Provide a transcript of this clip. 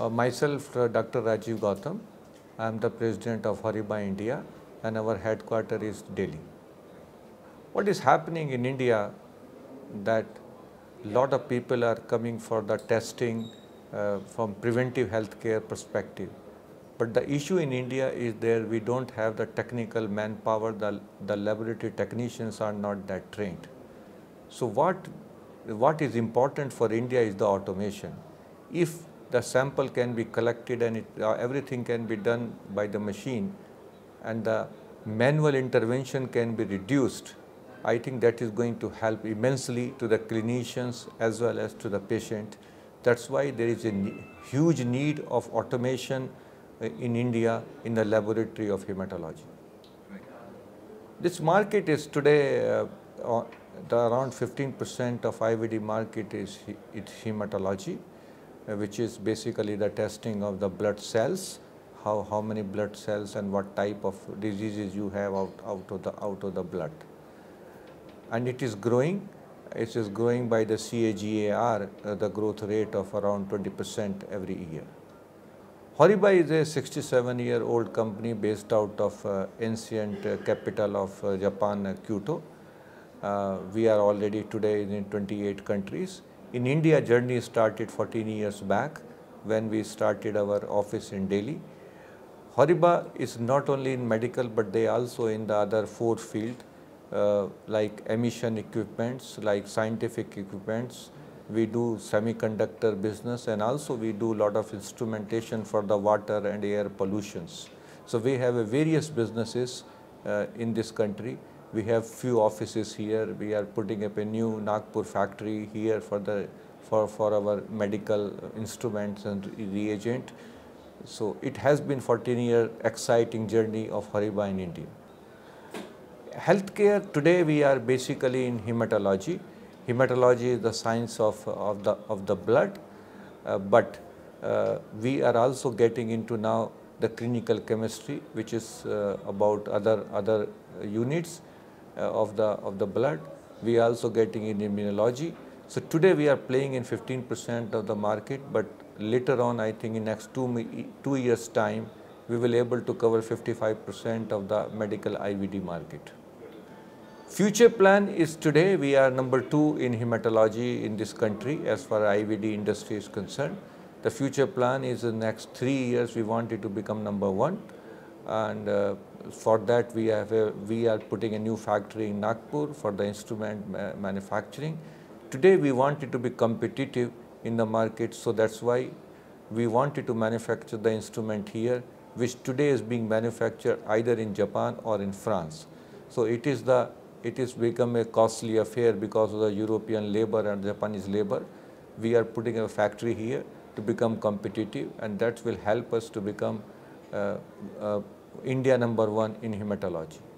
Uh, myself, uh, Dr. Rajeev Gautam. I am the president of Horiba India and our headquarter is Delhi. What is happening in India that lot of people are coming for the testing uh, from preventive healthcare perspective. But the issue in India is there we don't have the technical manpower, the, the laboratory technicians are not that trained. So what, what is important for India is the automation. If the sample can be collected and it, uh, everything can be done by the machine and the manual intervention can be reduced, I think that is going to help immensely to the clinicians as well as to the patient. That's why there is a huge need of automation uh, in India in the laboratory of hematology. This market is today uh, the around 15% of IVD market is it's hematology, uh, which is basically the testing of the blood cells, how, how many blood cells and what type of diseases you have out, out, of, the, out of the blood and it is growing. It is growing by the CAGR, uh, the growth rate of around 20% every year. Horiba is a 67 year old company based out of uh, ancient uh, capital of uh, Japan, uh, Kyoto. Uh, we are already today in 28 countries. In India, journey started 14 years back when we started our office in Delhi. Horiba is not only in medical, but they also in the other four field uh, like emission equipments, like scientific equipments. We do semiconductor business and also we do lot of instrumentation for the water and air pollutions. So we have various businesses uh, in this country. We have few offices here. We are putting up a new Nagpur factory here for the for, for our medical instruments and reagent. So it has been 14 year exciting journey of Horiba in India healthcare today we are basically in hematology. Hematology is the science of, of, the, of the blood, uh, but uh, we are also getting into now the clinical chemistry which is uh, about other, other units Uh, of, the, of the blood. We are also getting in immunology. So today we are playing in 15% of the market, but later on I think in next two, two years time, we will able to cover 55% of the medical IVD market. Future plan is today we are number two in hematology in this country as far as IVD industry is concerned. The future plan is the next three years we wanted to become number one and uh, for that we have a, we are putting a new factory in Nagpur for the instrument ma manufacturing. Today we wanted to be competitive in the market so that's why we wanted to manufacture the instrument here which today is being manufactured either in Japan or in France. So it is the it is become a costly affair because of the European labor and Japanese labor. We are putting a factory here to become competitive and that will help us to become uh, uh, India number one in hematology.